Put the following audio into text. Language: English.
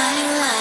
my life.